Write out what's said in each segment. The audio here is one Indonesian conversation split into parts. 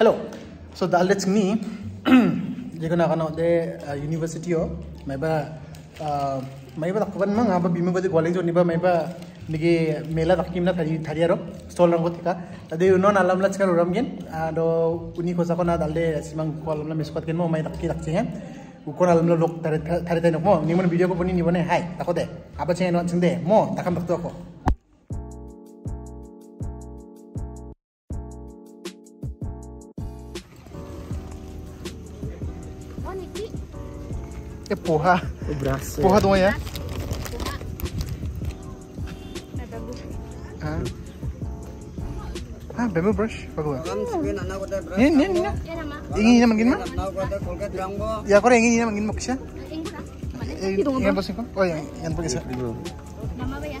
Hello. So that lets me. Jika nak kena de university oh, maba maba tak kawan mang apa bimbing pada kuali tu ni apa maba niki mela tak kimi na thari thari aro stall orang kotika. Tadi uno nalam lah cakar orang gen, ado unik kosa kena dalde si mang kuali mula miskat gen mau maba tak kiri tak cihen. Ukur nalam lah lok thari thari thari nak mau ni mana video aku puni ni mana hai takut de apa cihen orang cende mau takkan betul aku. Eh poha, Berasa. poha tu ya. Nah, bagus. Ah. Ah, brush, bagus. Kamu sebenarnya anak kota berapa? Ni ni ni. Ya, nama. Ingin ni mangin mah? Ya, kau ingin kisah? Ko? Oh, yang yang pakai sa. Nama apa ya?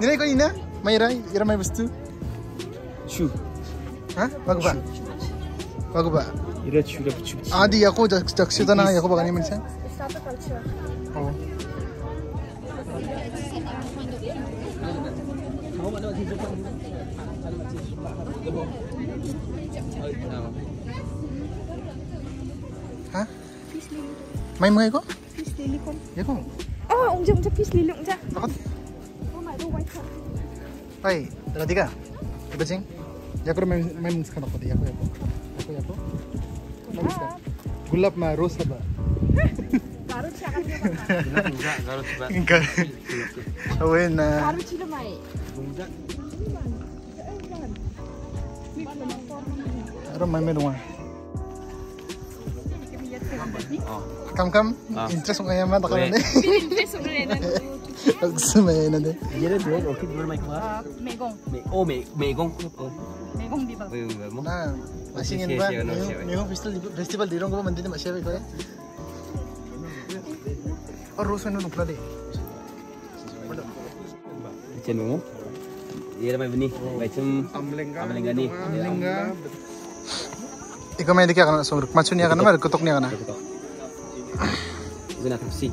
Nilai Mai rai, ira mai bestu. Chu. Ha? Bagu ba. Bagu ba. Ira chu ira chu. Adi yako sih na aku bagani milsa. Oh. Ha? Mai mai kau? Fish lili kau. Ya kau. Oh, umja umja fish lili umja. Apa? Oh god, white one. Ay, Radhika. Iba jing. Ya ko may may muska na ko di ako ako. Ako ako. Muska. Gulab ma rose ba? Baru siakan dia makan. Enggak, kalau sebab. Ingka. Awin na. Baru cila mai. Aro may may dunga. Kam kam. Ah. Interest ko ngayon man ako Weh. na. Besok na Gusto may na de. Dia dah dua okey dua main ke mana? Megong. Me oh me megong. Oh. Megong di ba? Oh, mo. Na. Masingin ba? Yung festival festival di ron ko ba mandin ma siya ko ya. Oh, rose na nupla de. Macam mo. Dia dah main benih. Macam Amlengga. Amlengga ni. Lingga. Ikaw Đây là thập sinh.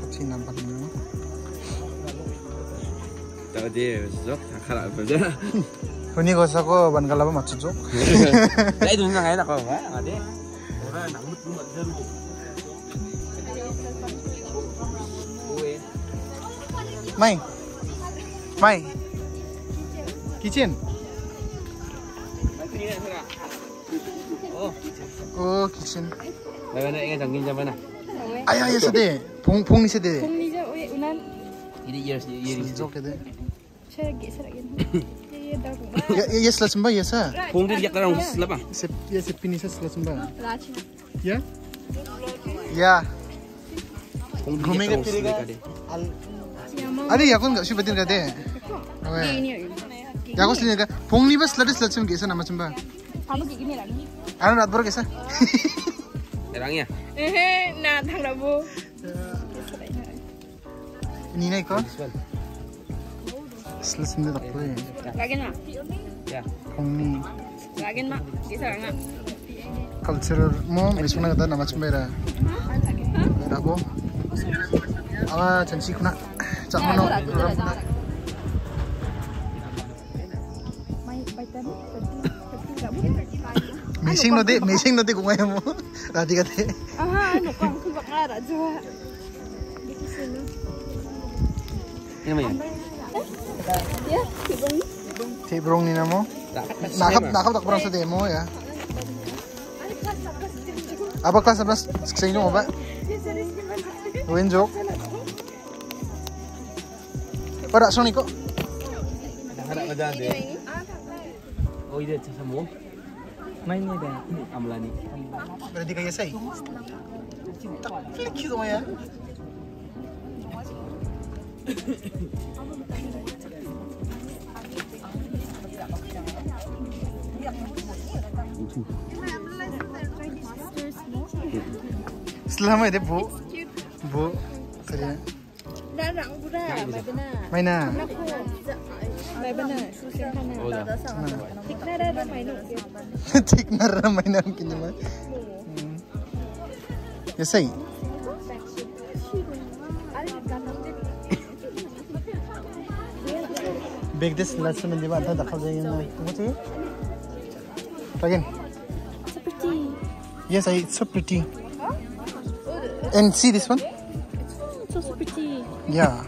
Thập làm bằng nước Tao đi rốt thằng khá lại phần ra Huni có sao có bàn gà lắm mặt chút chút Đấy đúng là cái là có vẽ ở đấy Mày Mày. Kitchen Oh, kitchen. Oh, kitchen. Daga na ingat ang ginja ba na? Ay ay sa de. Pong pong sa de. Pong ni ja oi unan. Ini years years. Joke de. Che ge sa gen. Ya ya yes la samba yes ah. Pong de yak lang sla ba. Se ya se pinisa sla samba. Ya? Ya. घूमे के फिरेगा अरे याकुन गशु बदिन गदे याकुस लिने का पोंगली बस लटिस लचम गेसा नमचम बा आबो के किने लानी आरो रात भर गेसा macam ba. Kamu gi gini lagi. Ano rat bro kesa. Orangnya. Eh, na thang na bu. Ni nai ko. Selasim de tak boleh. Lagin ma. Ya. Pong ni Lagin ma. Gi sara nga. culture mo mismo na kata nama macam bera. Bera bo. Awa janji kuna. Cak mono. Mai baitan. Missing no de, missing no kung ngayon mo. Dati ka de. Ah, ano kang kubak nga ra jo. Ini mana? Ya, sibong. Tibrong ni mo. Nakap nakap tak parang sa demo ya. Apa kelas 11 sa inyo mo ba? Win joke. Para ada. Oh, ini macam semua mainnya deh amblani berarti kayak saya cinta klik gitu ya selamat ya bu, bu, serius. Tignar Ramayana ang kinima. Yasay. Bake this last one, di ba? Ito, dakal din yun. Kumuti? Again. So pretty. Yes, I, it's so pretty. And see this one? It's so, so pretty. Yeah.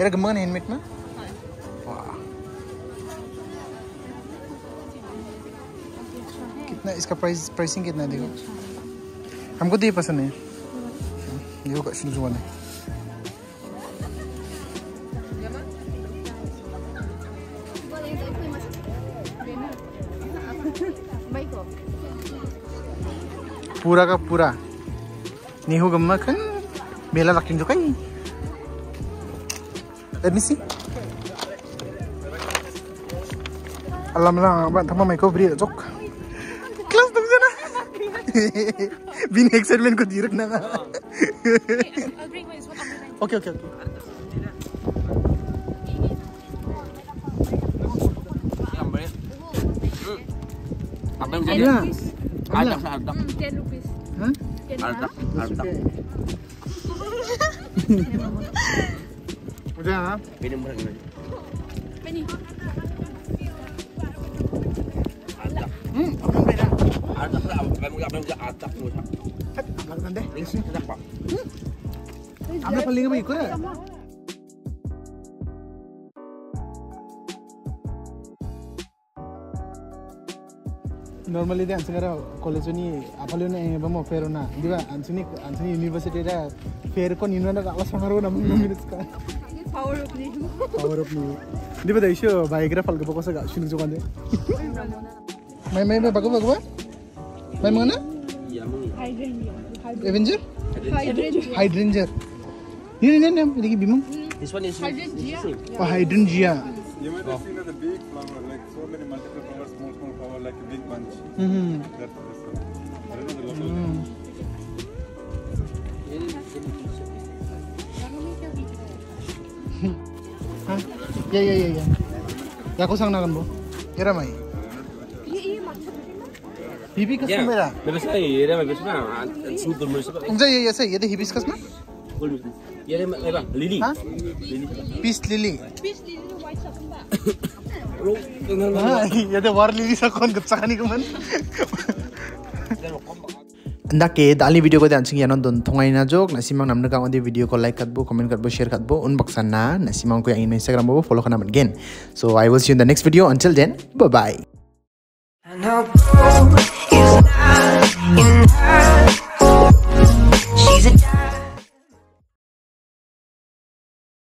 Era gamangan handmade na? Wow. कितना, इसका price pricing कितना है देखो। हमको तो ये पसंद है। देखो वाला Mấy पूरा का पूरा। निहु गम्मा kan मेला lakin jo kai let me see alam lang ba tama may ko bri jok class bin excitement ko direct na nga okay okay Ada, ada, 10 rupees ha ada, ada. मुझे हाँ मेरे नंबर అమ్మ పల్లింగ ఎక్కువ नर्मली चाहिँ हाम्रोसँग कलेज पनि आफूले नै एबमो फेयर हुना दिवा हाम्रोसँग हाम्रोसँग युनिभर्सिटी र फेयर कोन युनिभर्सिटी अवसरहरू power of new power of new hindi ba tayo biograph alga pa ko sa shunog jokan de may may may bago bago ba may mga na hydranger hydranger hydranger yun yun yun hindi bimang this one is hydrangea oh hydrangea You might have seen as a big flower, like so many multiple flowers, small, small flower, like a big bunch. Mm -hmm. That's the same. That is the local mm -hmm. name. ये ha? Ya ya ya ya. Yako सांगनागोन बो. एरा my. Hibiscus में मेरा ये सही एरा में ना सूट दुल मेरे सब. उनसे ये ऐसे ये दे हिबिस्कस में? गोल में. ये रे मेरा लिली. हाँ? Peace lily. Peace lily white सपना. रो. हाँ ये तो वार लिली सा कौन गप्पा खाने को मन. ndake dali video ko dan ching yanon don thongai na jok nasimang namna kang ondi video ko like katbo comment katbo share katbo unboxan na nasimang ko yang instagram bo follow kana gen so i will see you in the next video. Until then bye bye